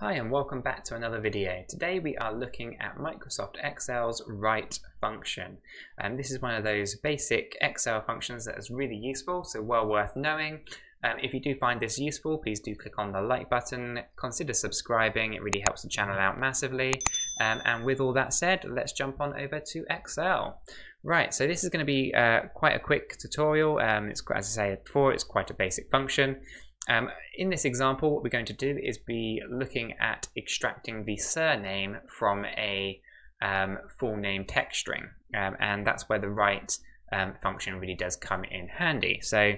Hi and welcome back to another video. Today we are looking at Microsoft Excel's right function. And this is one of those basic Excel functions that is really useful, so well worth knowing. Um, if you do find this useful, please do click on the like button, consider subscribing, it really helps the channel out massively. Um, and with all that said, let's jump on over to Excel. Right, so this is going to be uh, quite a quick tutorial. Um, it's as I said before, it's quite a basic function. Um, in this example, what we're going to do is be looking at extracting the surname from a um, full name text string. Um, and that's where the right um, function really does come in handy. So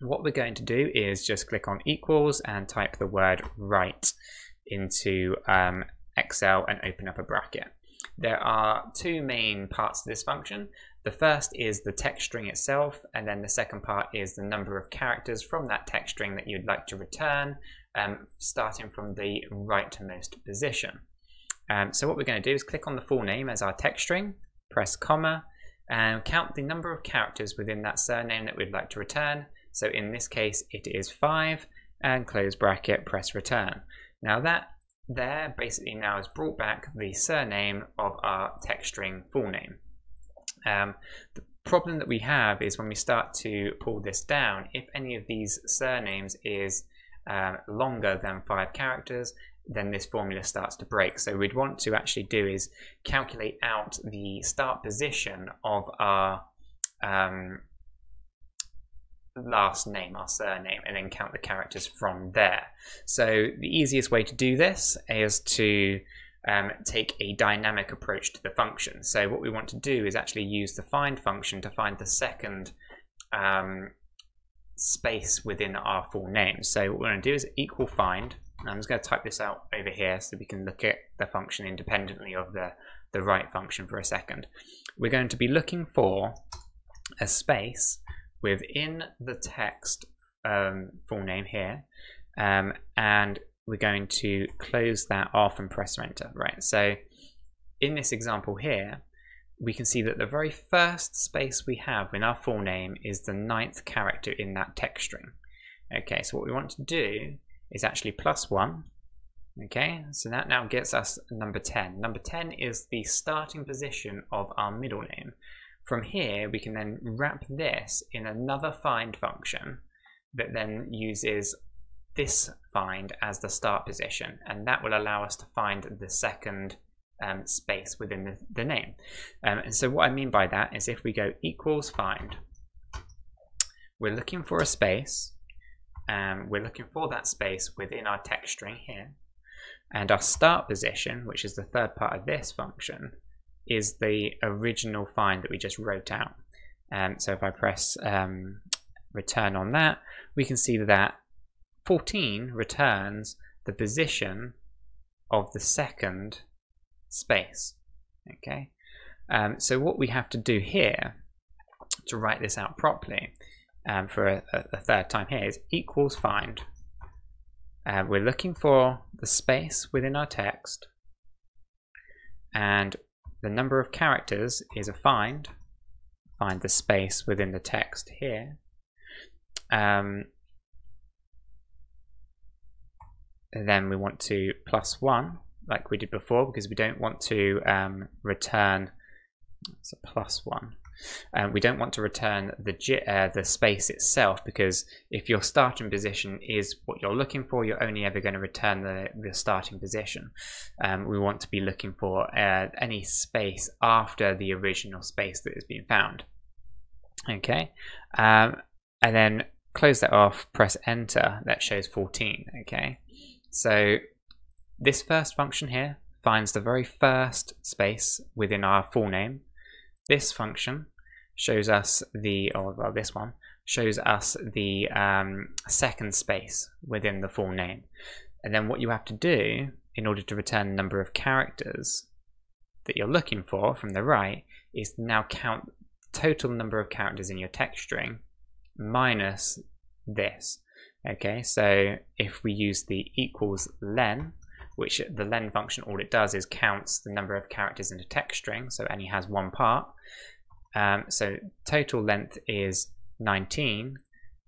what we're going to do is just click on equals and type the word right into um, Excel and open up a bracket. There are two main parts to this function. The first is the text string itself, and then the second part is the number of characters from that text string that you'd like to return, um, starting from the rightmost position. Um, so what we're going to do is click on the full name as our text string, press comma, and count the number of characters within that surname that we'd like to return. So in this case, it is 5, and close bracket, press return. Now that there basically now has brought back the surname of our text string full name. Um, the problem that we have is when we start to pull this down, if any of these surnames is um, longer than five characters, then this formula starts to break. So we'd want to actually do is calculate out the start position of our um, last name, our surname, and then count the characters from there. So the easiest way to do this is to um, take a dynamic approach to the function. So what we want to do is actually use the find function to find the second um, space within our full name. So what we're going to do is equal find. I'm just going to type this out over here so we can look at the function independently of the, the right function for a second. We're going to be looking for a space within the text um, full name here um, and we're going to close that off and press enter, right? So in this example here, we can see that the very first space we have in our full name is the ninth character in that text string. Okay, so what we want to do is actually plus one. Okay, so that now gets us number 10. Number 10 is the starting position of our middle name. From here, we can then wrap this in another find function that then uses this find as the start position and that will allow us to find the second um, space within the, the name. Um, and so what I mean by that is if we go equals find, we're looking for a space, um, we're looking for that space within our text string here, and our start position, which is the third part of this function, is the original find that we just wrote out. Um, so if I press um, return on that, we can see that 14 returns the position of the second space. Okay, um, so what we have to do here to write this out properly um, for a, a, third time here is equals find. Uh, we're looking for the space within our text and the number of characters is a find. Find the space within the text here. Um, then we want to plus one like we did before because we don't want to um, return it's a plus one. Um, we don't want to return the uh, the space itself because if your starting position is what you're looking for you're only ever going to return the, the starting position. Um, we want to be looking for uh, any space after the original space that has been found. Okay um, and then close that off press enter that shows 14 okay so this first function here finds the very first space within our full name. This function shows us the, or well, this one, shows us the um, second space within the full name. And then what you have to do in order to return the number of characters that you're looking for from the right is now count total number of characters in your text string minus this. Okay, so if we use the equals len, which the len function, all it does is counts the number of characters in a text string, so any has one part. Um, so total length is 19,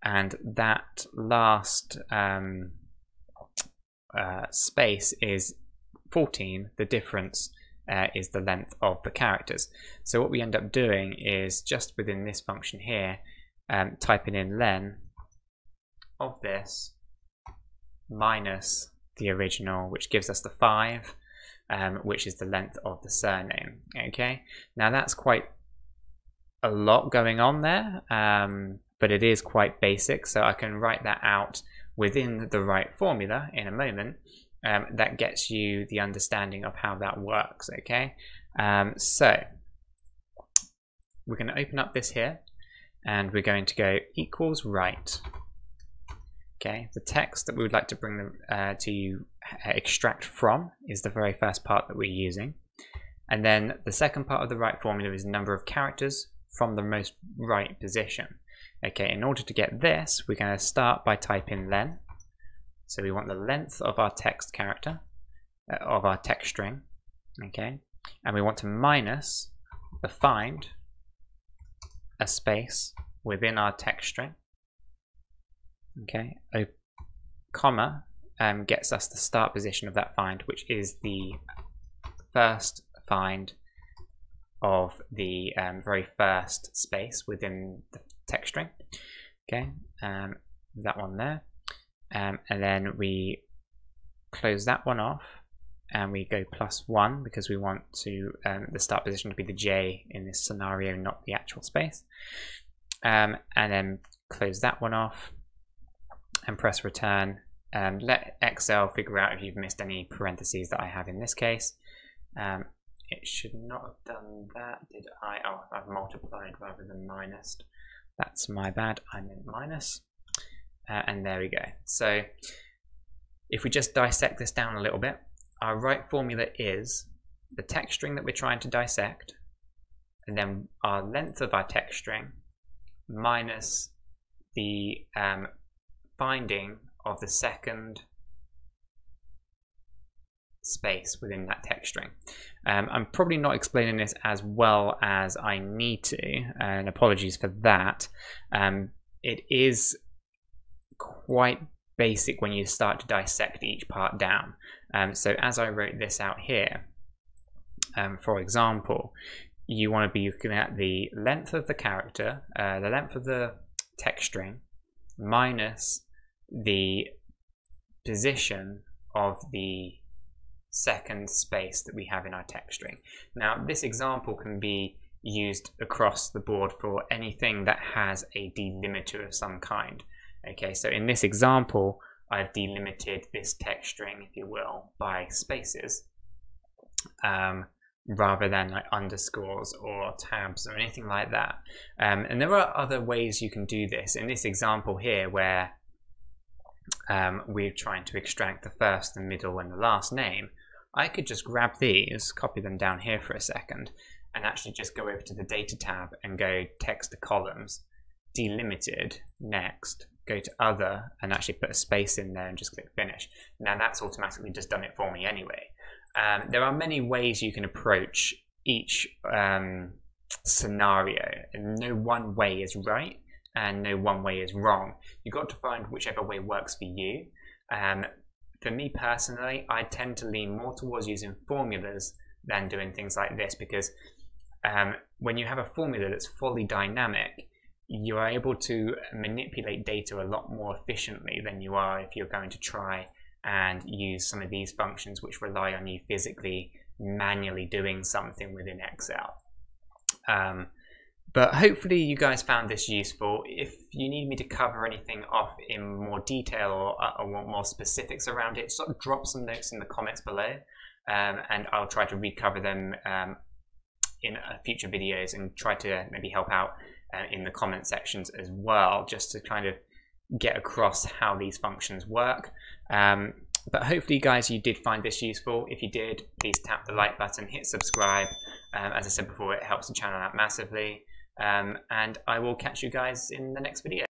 and that last um, uh, space is 14, the difference uh, is the length of the characters. So what we end up doing is just within this function here, um, typing in len of this minus the original, which gives us the 5, um, which is the length of the surname. Okay, now that's quite a lot going on there, um, but it is quite basic, so I can write that out within the right formula in a moment. Um, that gets you the understanding of how that works. Okay, um, so we're going to open up this here, and we're going to go equals right. Okay, the text that we would like to bring the, uh, to uh, extract from is the very first part that we're using. And then the second part of the right formula is the number of characters from the most right position. Okay, in order to get this, we're going to start by typing len. So we want the length of our text character, uh, of our text string. Okay, and we want to minus the find a space within our text string okay a comma um, gets us the start position of that find which is the first find of the um, very first space within the text string. Okay um, that one there. Um, and then we close that one off and we go plus one because we want to um, the start position to be the J in this scenario not the actual space. Um, and then close that one off and press return. Um, let Excel figure out if you've missed any parentheses that I have in this case. Um, it should not have done that, did I? Oh, I've multiplied rather than minus. That's my bad, I meant minus. Uh, and there we go. So if we just dissect this down a little bit, our right formula is the text string that we're trying to dissect, and then our length of our text string minus the um, finding of the second space within that text string. Um, I'm probably not explaining this as well as I need to, and apologies for that. Um, it is quite basic when you start to dissect each part down. Um, so as I wrote this out here, um, for example, you want to be looking at the length of the character, uh, the length of the text string, minus the position of the second space that we have in our text string. Now, this example can be used across the board for anything that has a delimiter of some kind. Okay, so in this example, I've delimited this text string, if you will, by spaces, um, rather than like underscores or tabs or anything like that. Um, and there are other ways you can do this. In this example here, where um, we're trying to extract the first, the middle, and the last name, I could just grab these, copy them down here for a second, and actually just go over to the data tab and go text to columns, delimited, next, go to other, and actually put a space in there and just click finish. Now that's automatically just done it for me anyway. Um, there are many ways you can approach each um, scenario, and no one way is right and no one way is wrong. You've got to find whichever way works for you. Um, for me personally, I tend to lean more towards using formulas than doing things like this because um, when you have a formula that's fully dynamic, you are able to manipulate data a lot more efficiently than you are if you're going to try and use some of these functions which rely on you physically manually doing something within Excel. Um, but hopefully you guys found this useful. If you need me to cover anything off in more detail or, uh, or want more specifics around it, sort of drop some notes in the comments below um, and I'll try to recover them um, in uh, future videos and try to maybe help out uh, in the comment sections as well, just to kind of get across how these functions work. Um, but hopefully guys you did find this useful. If you did, please tap the like button, hit subscribe. Um, as I said before, it helps the channel out massively. Um, and I will catch you guys in the next video.